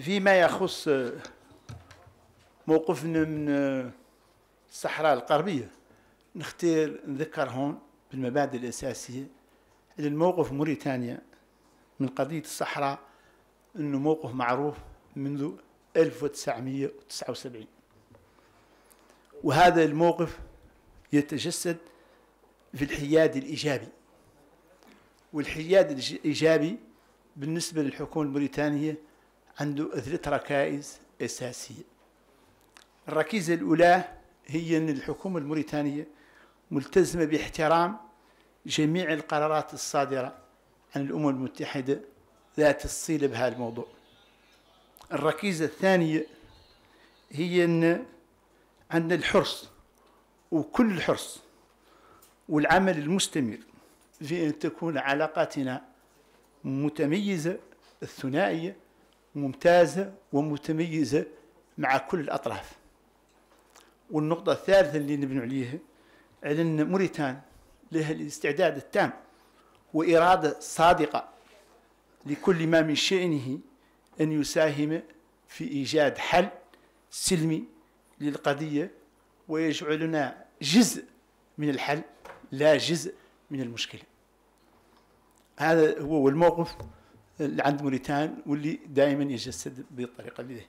فيما يخص موقفنا من الصحراء الغربية نختار نذكر هون بالمبادئ الأساسية الموقف موريتانيا من قضية الصحراء أنه موقف معروف منذ 1979 وهذا الموقف يتجسد في الحياد الإيجابي والحياد الإيجابي بالنسبة للحكومة الموريتانية عنده ثلاث ركائز أساسية. الركيزة الأولى هي أن الحكومة الموريتانية ملتزمة باحترام جميع القرارات الصادرة عن الأمم المتحدة ذات الصلة بهذا الموضوع. الركيزة الثانية هي أن عندنا الحرص وكل الحرص والعمل المستمر في أن تكون علاقاتنا متميزة الثنائية ممتازة ومتميزة مع كل الأطراف. والنقطة الثالثة اللي نبني عليها على أن موريتان لها الاستعداد التام وإرادة صادقة لكل ما من شأنه أن يساهم في إيجاد حل سلمي للقضية ويجعلنا جزء من الحل لا جزء من المشكلة. هذا هو الموقف عند موريتان واللي دائما يجسد بالطريقة اللي